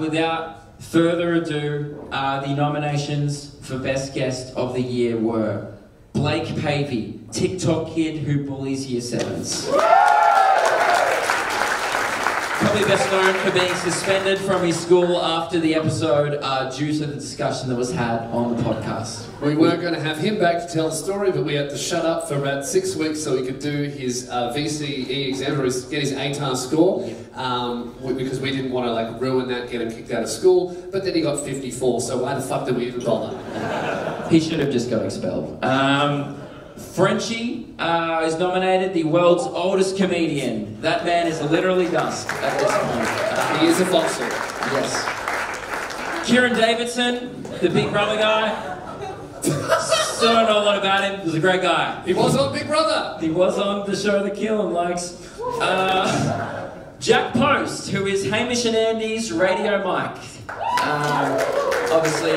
Without further ado, uh, the nominations for Best Guest of the Year were Blake Pavey, TikTok kid who bullies year sevens. Probably best known for being suspended from his school after the episode uh, due to the discussion that was had on the podcast. We were going to have him back to tell the story, but we had to shut up for about six weeks so he could do his uh, VCE exam or his, get his ATAR score um, because we didn't want to like ruin that, get him kicked out of school. But then he got 54, so why the fuck did we even bother? He should have just got expelled. Um, Frenchie uh, is nominated the world's oldest comedian. That man is literally dust at this point. Uh, He is a fossil. Yes. Kieran Davidson, the Big Brother guy. Still don't know a lot about him. He's a great guy. He was on Big Brother. He was on the show The Keelan likes. Uh, Jack Post, who is Hamish and Andy's radio mic. Um, obviously,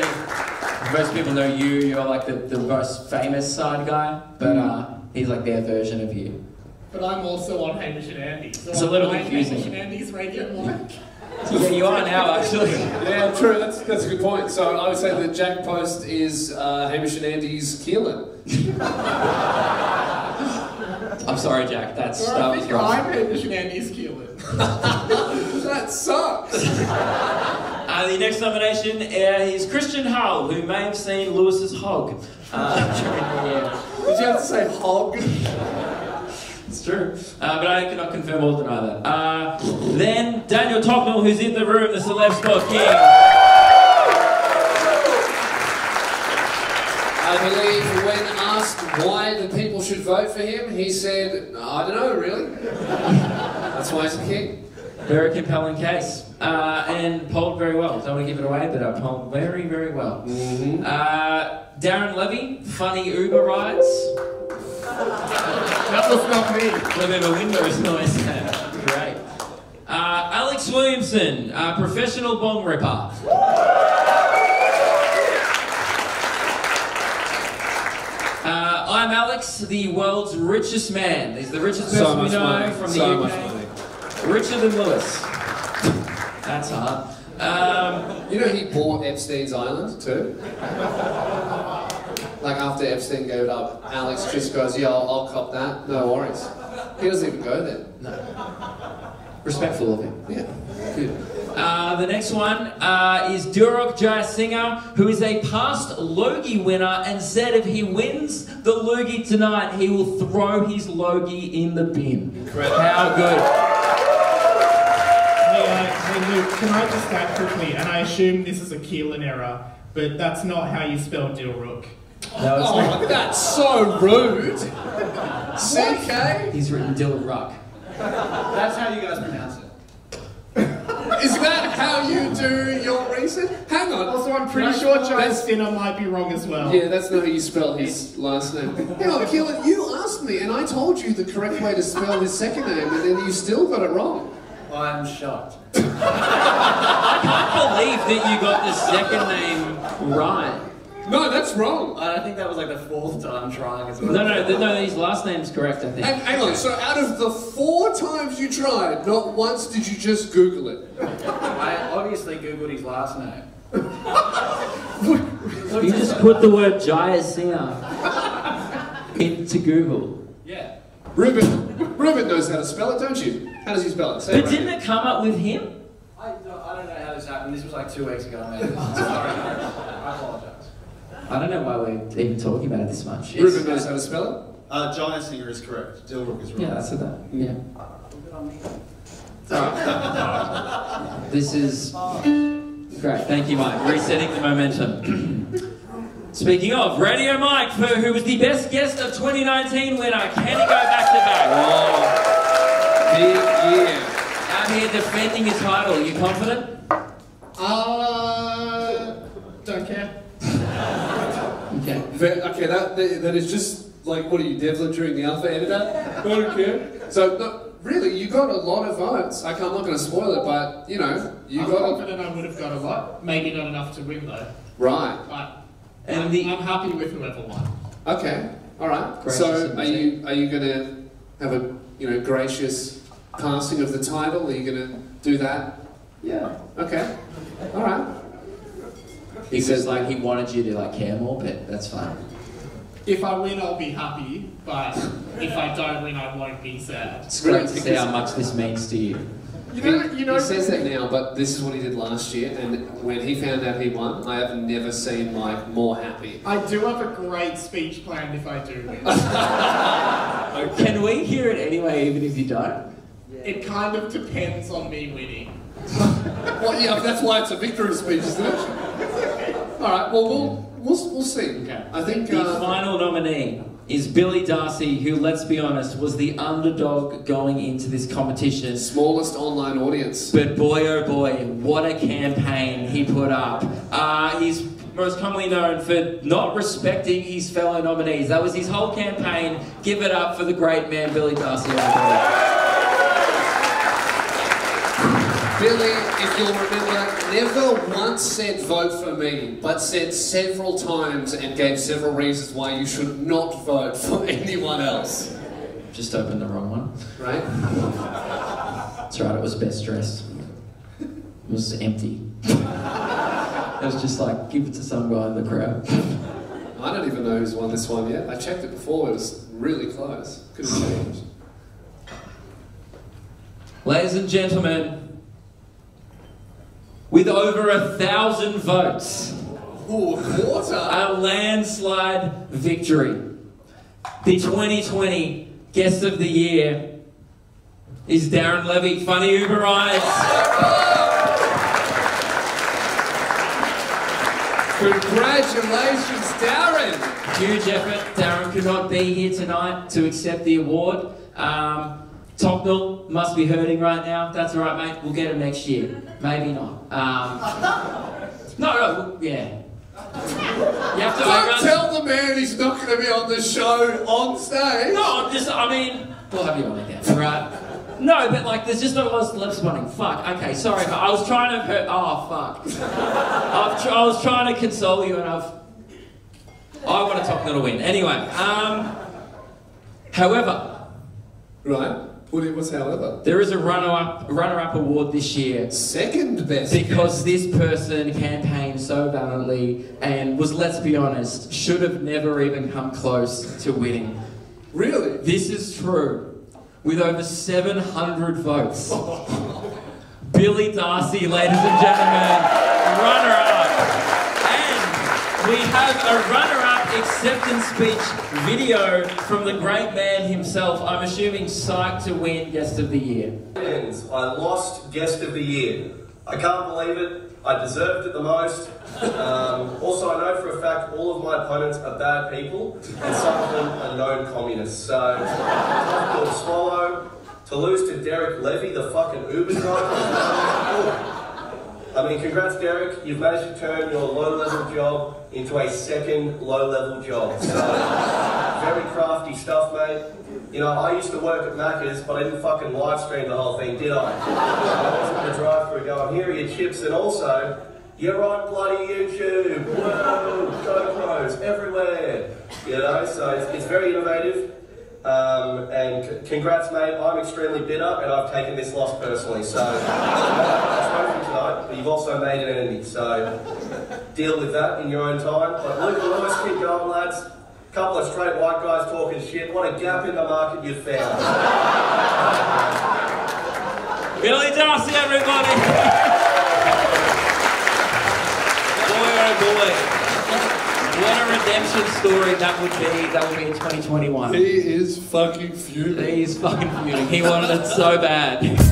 most people know you. You're like the, the most famous side guy, but uh, he's like their version of you. But I'm also on Hamish and Andy. So It's a I'm little on confusing. Hamish and Andy's radio mic. Yeah, you are now, actually. Yeah, true. That's, that's a good point. So I would say that Jack Post is uh, Hamish and Andy's Keelan. I'm sorry, Jack. That's Or that I was think wrong. I'm Hamish and Andy's Keelan. that sucks. Uh, the next nomination uh, is Christian Hull, who may have seen Lewis's hog uh, during. Did you have to say hog? It's true, uh, but I cannot confirm or deny that. Uh, then Daniel Tocknell, who's in the room, the celeb sport king. I believe when asked why the people should vote for him, he said, I don't know, really. That's why he's the king. Very compelling case, uh, and polled very well. Don't want to give it away, but I polled very, very well. Uh, Darren Levy, funny Uber rides. That was not me. A little bit of a Windows noise there. Great. Uh, Alex Williamson, uh, professional bong ripper. Uh, I'm Alex, the world's richest man. He's the richest person So we know money. from the So UK. much money. Richer than Lewis. That's hard. Um, You know he bought Epstein's Island too? Like after Epstein gave it up, Alex just goes, yeah, I'll, I'll cop that, no worries. He doesn't even go there. No. respectful of him. Yeah. Good. Uh, the next one uh, is Dilruk Jayasinha, who is a past Logie winner and said if he wins the Logie tonight, he will throw his Logie in the bin. Incredible. How good. Can I just add quickly, and I assume this is a Keelan error, but that's not how you spell Dilruk. No, it's not. Oh, that's so rude. CK? He's written Dylan Ruck. That's how you guys pronounce it. Is that how you do your research? Hang on. Also, I'm pretty Can I- sure Giant that's- Spinner might be wrong as well. Yeah, that's not how you spell his last name. Hang on, Keelan, you asked me and I told you the correct way to spell his second name and then you still got it wrong. I'm shocked. I can't believe that you got the second name right. No, that's wrong. I think that was like the fourth time trying as well. No, no, th- no, his last name's correct, I think. Hang, hang on, so out of the four times you tried, not once did you just Google it. I obviously googled his last name. You just put the word Jayasinha into Google. Yeah. Ruben, Ruben knows how to spell it, don't you? How does he spell it? Say But it right didn't here. it come up with him? I don't, I don't know how this happened. This was like two weeks ago, man. Sorry, I apologize. I don't know why we're even talking about it this much. Ruben knows how to spell Uh, Jayasinha is correct. Dilruk is wrong. Yeah, that's that. Yeah. This is great. Thank you, Mike. Resetting the momentum. Speaking of, Radio Mike, for who was the best guest of 2019 winner, can he go back to back? It. Big year. Out here defending your title. Are you confident? Uh, don't care. Okay. Ve- Okay, that, that that is just like what are you, Devlin during the alpha editor? I don't care. So no, really, you got a lot of votes. Like, I'm not going to spoil it, but you know, you I'm got a, confident I would have got a lot. Maybe not enough to win though. right. But And I'm, the- I'm happy with whoever won. Okay, all right. Gracious so are you are you going to have a you know gracious passing of the title? Are you going to do that Yeah. Okay. All right. He says like he wanted you to like care more, but that's fine. If I win, I'll be happy, but if I don't win, I won't be sad. It's great to see how much this means to you. You know, you know. he says that now, but this is what he did last year, and when he found out he won, I have never seen Mike more happy. I do have a great speech planned if I do win. Can we hear it anyway, even if you don't? It kind of depends on me winning. Well, yeah, that's why it's a victory speech, isn't it? All right. Well, we'll we'll, we'll see. Okay. I think. The Uh, final nominee is Billy Darcy, who, let's be honest, was the underdog going into this competition. smallest online audience. But boy, oh boy, what a campaign he put up. Uh, he's most commonly known for not respecting his fellow nominees. That was his whole campaign. Give it up for the great man, Billy Darcy. everybody. Billy, if you'll remember, never once said vote for me, but said several times and gave several reasons why you should not vote for anyone else. Just opened the wrong one. Right? That's right, it was best dressed. It was empty. it was just like, give it to some guy in the crowd. I don't even know who's won this one yet. I checked it before, it was really close. Could have changed. Ladies and gentlemen, with over a thousand votes, Ooh, a landslide victory. The 2020 Guest of the Year is Darren Levy, Funny Uber Rides. Congratulations, Darren! Huge effort. Darren could not be here tonight to accept the award. Um, Tocknell must be hurting right now. That's all right, mate. We'll get him next year. Maybe not. Um, no, no, yeah. You have to Don't tell the man he's not going to be on the show on stage! No, I'm just, I mean, we'll have you on again, right? No, but like, there's just no less left spawning. Fuck. Okay, sorry. but I was trying to hurt. Oh, fuck. I've tr- I was trying to console you, and I've. I want to talk little win. Anyway, um. However, Right? It was, however. there is a runner-up runner-up award this year Second best. because this person campaigned so valiantly and was, let's be honest, should have never even come close to winning. Really? This is true. With over 700 votes. Billy Darcy, ladies and gentlemen, runner up. And we have a runner up acceptance speech video from the great man himself. I'm assuming psyched to win Guest of the Year. I lost guest of the year. I can't believe it. I deserved it the most. Um, also, I know for a fact all of my opponents are bad people, and some of them are known communists. So, tough to swallow. To lose to Derek Levy, the fucking Uber driver. I mean, congrats, Derek. You've managed to turn your low-level job into a second low-level job. So, very crafty stuff, mate. You know, I used to work at Macca's, but I didn't fucking live stream the whole thing, did I? I wasn't going drive going, here are your chips, and also, you're on bloody YouTube. Whoa, GoPros everywhere. You know, so it's, it's very innovative. Um, and congrats, mate. I'm extremely bitter, and I've taken this loss personally. So, I've spoken tonight, but you've also made an enemy. So, deal with that in your own time. But look, let's keep going, lads. Couple of straight white guys talking shit. What a gap in the market you've found. Billy Darcy, everybody! boy, oh boy. What a redemption story that would be. That would be in 2021. He is fucking fuming. He's fucking fuming. He wanted it so bad.